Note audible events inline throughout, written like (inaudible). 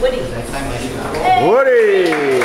Woody. Woody!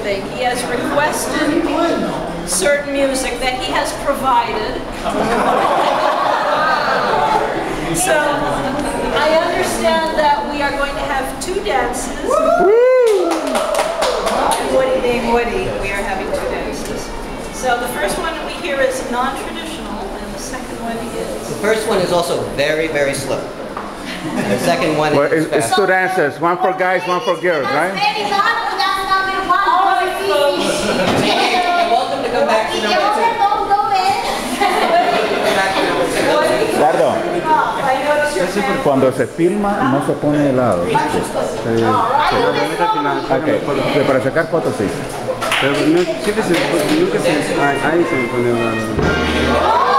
Entire thing. He has requested certain music that he has provided. (laughs) So I understand that we are going to have two dances. Woody being Woody, we are having two dances. So the first one we hear is non-traditional, and the second one is. The first one is also very, very slow. The second one Well, is it's, it's two dances, one for guys, one for girls, right? Cuando se filma no se pone de lado. ¿viste? Se- se- Ok, para sacar fotos sí. Pero no, siempre se, nunca se, ahí, ahí se me pone raro.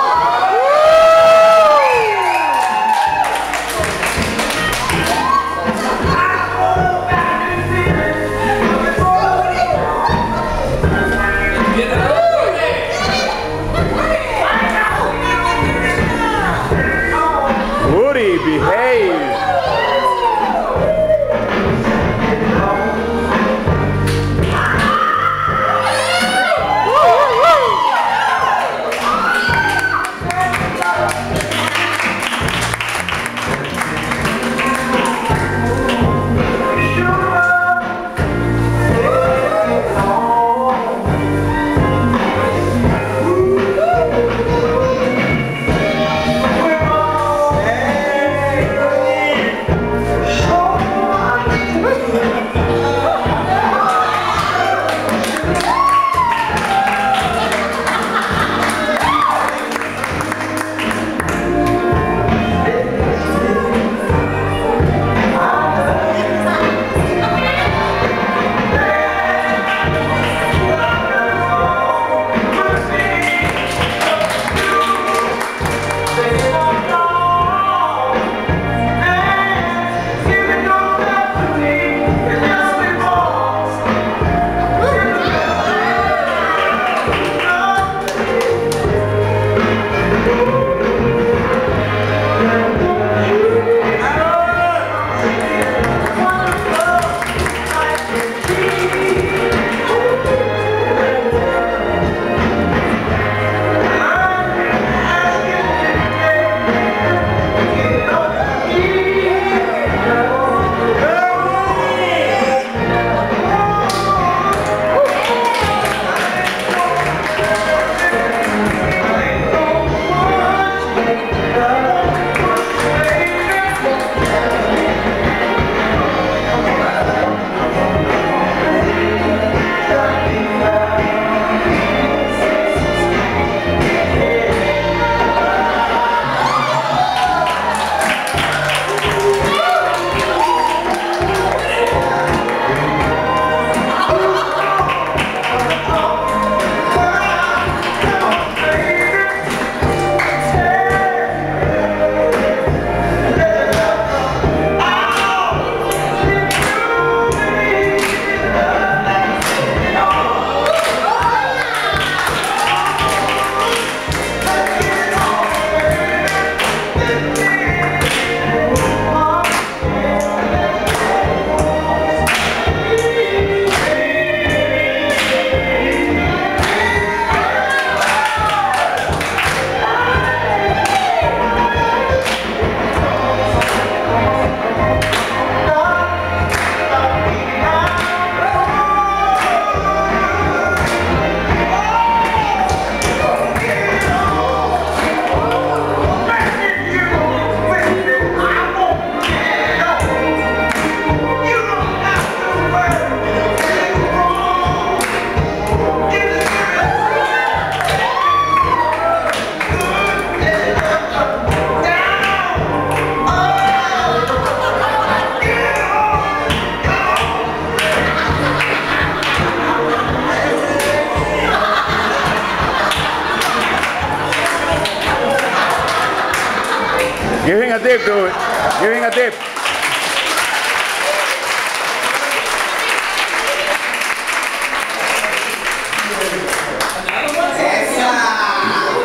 Him a tip, dude. Give him a tip.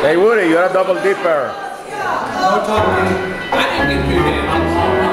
Hey Woody, you're a double dipper. I didn't.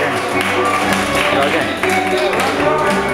Go again. Go again.